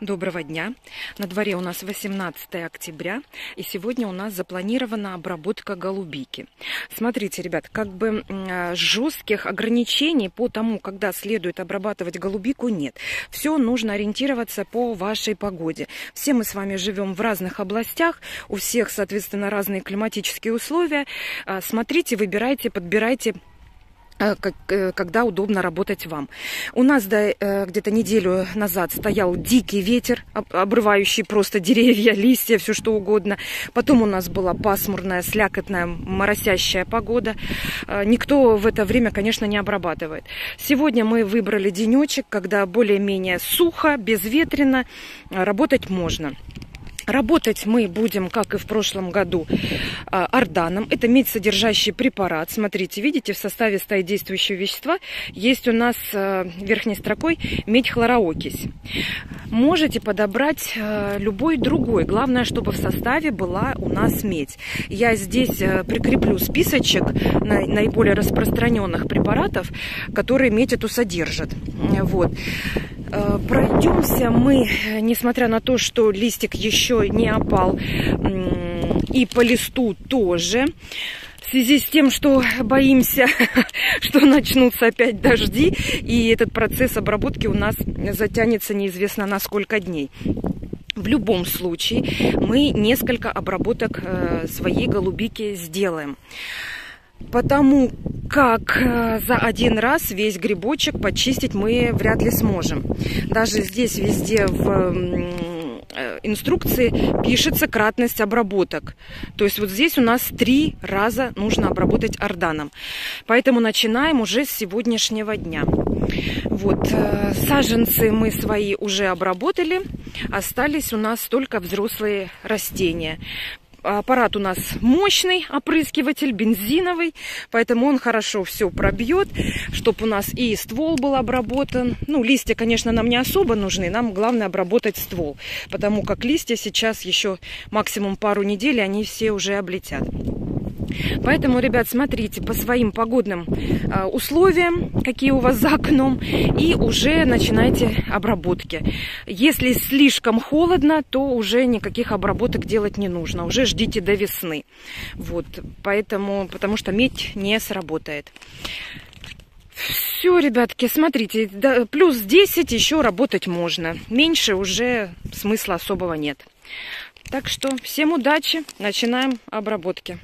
Доброго дня. На дворе у нас 18 октября, и сегодня у нас запланирована обработка голубики. Смотрите, ребят, как бы жестких ограничений по тому, когда следует обрабатывать голубику, нет. Все нужно ориентироваться по вашей погоде. Все мы с вами живем в разных областях, у всех, соответственно, разные климатические условия. А, смотрите, выбирайте, подбирайте Э, э, когда удобно работать вам. У нас до э, где-то неделю назад стоял дикий ветер, обрывающий просто деревья, листья, все что угодно. Потом у нас была пасмурная, слякотная, моросящая погода. Никто в это время, конечно, не обрабатывает. Сегодня мы выбрали денечек, когда более-менее сухо, безветренно, работать можно. Работать мы будем, как и в прошлом году, а, орданом. Это медь содержащий препарат. Смотрите, видите, в составе стоит действующего вещества. Есть у нас а, верхней строкой медь хлороокись. Можете подобрать а, любой другой. Главное, чтобы в составе была у нас медь. Я здесь прикреплю списочек наиболее распространенных препаратов, которые медь эту содержат. Вот. Э, пройдемся мы, несмотря на то, что листик еще не опал, и по листу тоже. В связи с тем, что боимся, что начнутся опять дожди, и этот процесс обработки у нас затянется неизвестно на сколько дней. В любом случае мы несколько обработок э, своей голубики сделаем. Потому как э, за один раз весь грибочек почистить мы вряд ли сможем. Даже здесь везде в э, инструкции пишется кратность обработок. То есть вот здесь у нас три раза нужно обработать орданом. Поэтому начинаем уже с сегодняшнего дня. Вот, э, саженцы мы свои уже обработали. Остались у нас только взрослые растения. Аппарат у нас мощный, опрыскиватель, бензиновый, поэтому он хорошо все пробьет, чтобы у нас и ствол был обработан. Ну, листья, конечно, нам не особо нужны, нам главное обработать ствол, потому как листья сейчас еще максимум пару недель, они все уже облетят. Поэтому, ребят, смотрите по своим погодным э, условиям, какие у вас за окном, и уже начинайте обработки. Если слишком холодно, то уже никаких обработок делать не нужно. Уже ждите до весны. Вот, поэтому, потому что медь не сработает. Все, ребятки, смотрите, да, плюс 10 еще работать можно. Меньше уже смысла особого нет. Так что всем удачи, начинаем обработки.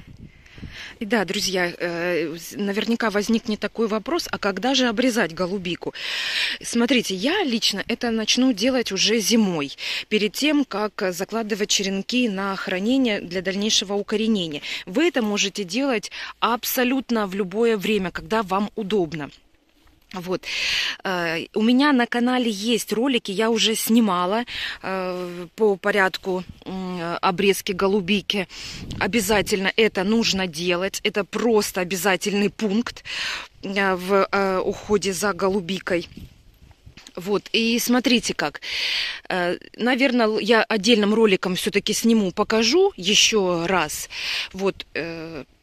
И да, друзья, э, наверняка возникнет такой вопрос, а когда же обрезать голубику? Смотрите, я лично это начну делать уже зимой, перед тем, как закладывать черенки на хранение для дальнейшего укоренения. Вы это можете делать абсолютно в любое время, когда вам удобно. Вот. Э, у меня на канале есть ролики, я уже снимала э, по порядку обрезки голубики. Обязательно это нужно делать. Это просто обязательный пункт э, в уходе за голубикой. Вот, и смотрите как. Наверное, я отдельным роликом все-таки сниму, покажу еще раз. Вот,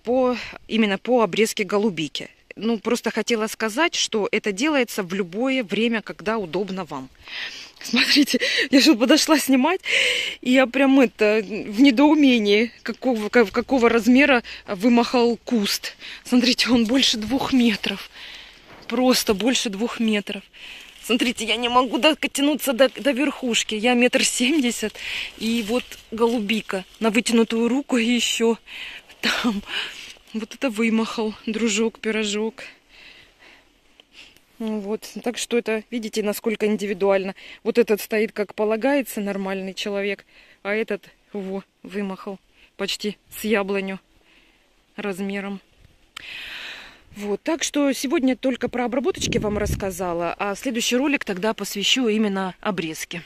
по, именно по обрезке голубики ну, просто хотела сказать, что это делается в любое время, когда удобно вам. Смотрите, я же подошла снимать, и я прям это в недоумении, какого, какого размера вымахал куст. Смотрите, он больше двух метров. Просто больше двух метров. Смотрите, я не могу дотянуться до, до верхушки. Я метр семьдесят. И вот голубика на вытянутую руку еще там. Вот это вымахал, дружок, пирожок. Ну вот, так что это, видите, насколько индивидуально. Вот этот стоит, как полагается, нормальный человек, а этот, во, вымахал почти с яблоню размером. Вот, так что сегодня только про обработочки вам рассказала, а следующий ролик тогда посвящу именно обрезке.